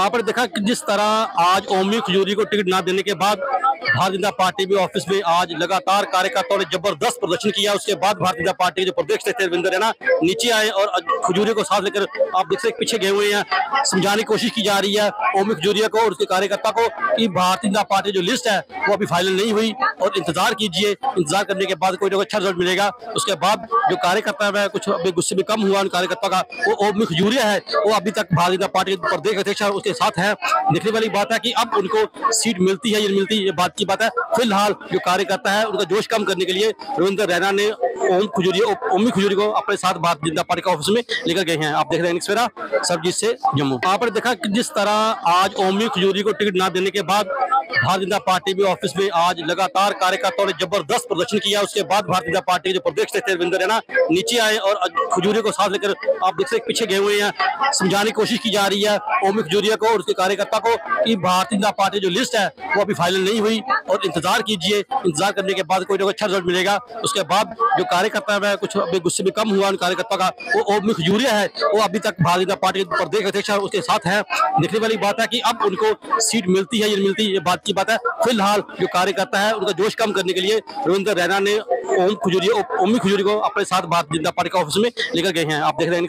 आपने देखा कि जिस तरह आज ओमी खजूरी को टिकट ना देने के बाद भारतीय जनता पार्टी भी ऑफ़िस में आज लगातार कार्यकर्ताओं ने ज़बरदस्त प्रदर्शन किया। उसके बाद भारतीय जनता पार्टी के जो प्रदेश थे रविंदर रैना नीचे आए और खजूरिया को साथ लेकर आप देख सकते पीछे गए हुए हैं, समझाने की कोशिश की जा रही है ओमी खजूरिया को और उसके कार्यकर्ता को कि भारतीय जनता पार्टी जो लिस्ट है, वो अभी फाइनल नहीं हुई और इंतज़ार कीजिए। इंतज़ार करने के बाद कोई ना अच्छा रिज़ल्ट मिलेगा। उसके बाद जो कार्यकर्ता है, कुछ अभी गुस्से में कम हुआ उन कार्यकर्ता का, वो ओमी खजूरिया है, वो अभी तक भारतीय जनता पार्टी के प्रदेश अध्यक्ष उसके साथ है। देखने वाली बात है कि अब उनको सीट मिलती है या मिलती है बात की बात है। फ़िलहाल जो कार्यकर्ता है, उनका जोश कम करने के लिए रविंद्र रैना ने ओम खुजूरी ओमी खुजूरी को अपने साथ भारतीय जनता पार्टी के ऑफ़िस में लेकर गए हैं। आप देख रहे हैं सरजीत से जम्मू। आपने देखा कि जिस तरह आज ओमी खुजूरी को टिकट ना देने के बाद भारतीय जनता पार्टी भी ऑफ़िस में आज लगातार कार्यकर्ताओं ने ज़बरदस्त प्रदर्शन किया। उसके बाद भारतीय जनता पार्टी के जो प्रदेश थे रविंदर रैना नीचे आए और खजूरी को साथ लेकर आप देख सकते पीछे गए हुए हैं, समझाने की कोशिश की जा रही है ओमी खजूरिया को और उसके कार्यकर्ता को कि भारतीय जनता पार्टी जो लिस्ट है, वो अभी फाइनल नहीं हुई और इंतज़ार कीजिए। इंतज़ार करने के बाद कोई ना अच्छा रिज़ल्ट मिलेगा। उसके बाद जो कार्यकर्ता है, कुछ अभी गुस्से में कम हुआ उन कार्यकर्ता का, वो ओमी खजूरिया है, वो अभी तक भारतीय जनता पार्टी के प्रदेश अध्यक्ष उसके साथ है। देखने वाली बात है कि अब उनको सीट मिलती है या मिलती है ये बात की बात है। फ़िलहाल जो कार्यकर्ता है, उनका जोश कम करने के लिए रविंद्र रैना ने ओम खुजूरी, ओमी खुजूरी को अपने साथ भारतीय जनता पार्टी के ऑफ़िस में लेकर गए हैं। आप देख रहे हैं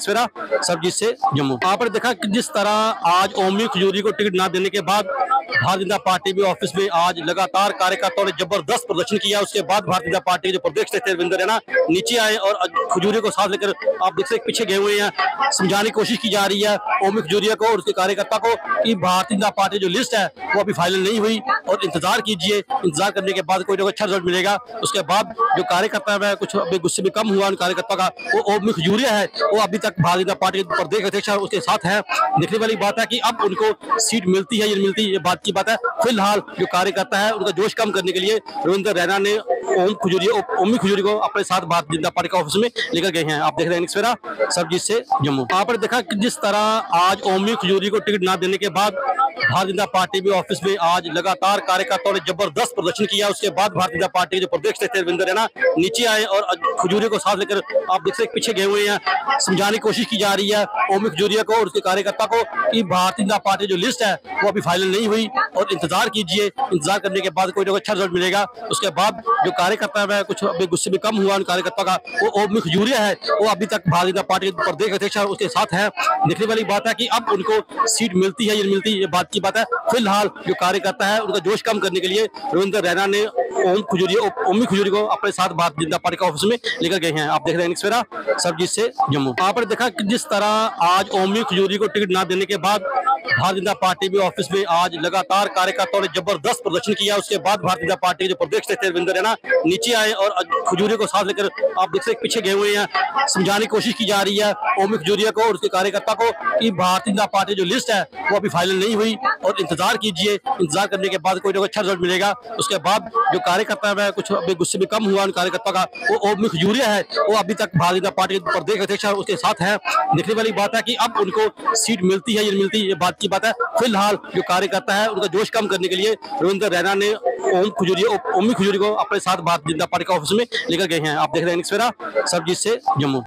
सरजीत से जम्मू। आपने देखा कि जिस तरह आज ओमी खुजूरी को टिकट ना देने के बाद भारतीय जनता पार्टी भी ऑफ़िस में आज लगातार कार्यकर्ताओं ने ज़बरदस्त प्रदर्शन किया। उसके बाद भारतीय जनता पार्टी के जो प्रदेश थे रविंदर रैना नीचे आए और खजूरी को साथ लेकर आप देख सकते पीछे गए हुए हैं, समझाने की कोशिश की जा रही है ओमी खजूरिया को और उसके कार्यकर्ता को कि भारतीय जनता पार्टी जो लिस्ट है, वो अभी फाइनल नहीं हुई और इंतज़ार कीजिए। इंतज़ार करने के बाद कोई ना कोई अच्छा रिज़ल्ट मिलेगा। उसके बाद जो कार्यकर्ता है, कुछ अभी गुस्से में कम हुआ उन कार्यकर्ता का, वो ओमी खजूरिया है, वो अभी तक भारतीय जनता पार्टी के प्रदेश अध्यक्ष उसके साथ है। देखने वाली बात है कि अब उनको सीट मिलती है या मिलती है बात की बात है। फ़िलहाल जो कार्यकर्ता है, उनका जोश कम करने के लिए रविंद्र रैना ने ओम खजूरी, ओमी खजूरी को अपने साथ भारतीय जनता पार्टी के ऑफ़िस में लेकर गए हैं। आप देख रहे हैं सवेरा सरजीत से जम्मू। आपने देखा कि जिस तरह आज ओमी खजूरी को टिकट ना देने के बाद भारतीय जनता पार्टी भी ऑफ़िस में आज लगातार कार्यकर्ताओं ने ज़बरदस्त प्रदर्शन किया। उसके बाद भारतीय जनता पार्टी के जो प्रदेश थे रविंदर रैना, नीचे आए और खजूरी को साथ लेकर आप देख सकते पीछे गए हुए हैं। समझाने की कोशिश की जा रही है ओमी खजूरिया को और उसके कार्यकर्ता को कि भारतीय जनता पार्टी जो लिस्ट है, वो अभी फाइनल नहीं हुई। और इंतज़ार कीजिए। इंतज़ार करने के बाद कोई ना कोई अच्छा रिज़ल्ट मिलेगा। उसके बाद जो कार्यकर्ता है, कुछ अभी गुस्से में कम हुआ उन कार्यकर्ता का, वो ओमी खजूरिया है। वो अभी तक भारतीय जनता पार्टी प्रदेश अध्यक्ष उसके साथ है। देखने वाली बात है कि अब उनको सीट मिलती है या मिलती है ये बात की बात है। फ़िलहाल जो कार्यकर्ता है, उनका जोश कम करने के लिए रविंद्र रैना ने ओम खजूरी, ओमी खजूरी को अपने साथ भारतीय जनता पार्टी के ऑफ़िस में लेकर गए हैं। आप देख रहे हैं सरजीत से जम्मू। आपने देखा कि जिस तरह आज ओमी खजूरी को टिकट ना देने के बाद भारतीय जनता पार्टी भी ऑफ़िस में आज लगातार कार्यकर्ताओं ने ज़बरदस्त प्रदर्शन किया। उसके बाद भारतीय जनता पार्टी के जो प्रदेश थे, रविंदर रैना, नीचे आए और खजूरिया को साथ लेकर आप देख सकते पीछे गए हुए हैं, समझाने की कोशिश की जा रही है ओमी खजूरिया को और उसके कार्यकर्ता को कि भारतीय जनता पार्टी जो लिस्ट है, वो अभी फाइनल नहीं हुई और इंतज़ार कीजिए। इंतज़ार करने के बाद कोई ना अच्छा रिज़ल्ट मिलेगा। उसके बाद जो कार्यकर्ता है, कुछ अभी गुस्से में कम हुआ उन कार्यकर्ता का, वो ओमी खजूरिया है, वो अभी तक भारतीय जनता पार्टी के प्रदेश अध्यक्ष उसके साथ है। देखने वाली बात है कि अब उनको सीट मिलती है या मिलती है बात की बात है। फ़िलहाल जो कार्यकर्ता है, उनका जोश कम करने के लिए रविंद्र रैना ने ओम खुजूरी, ओमी खुजूरी को अपने साथ भारतीय जनता पार्टी के ऑफ़िस में लेकर गए हैं। आप देख रहे हैं सब्ज़ी से जम्मू।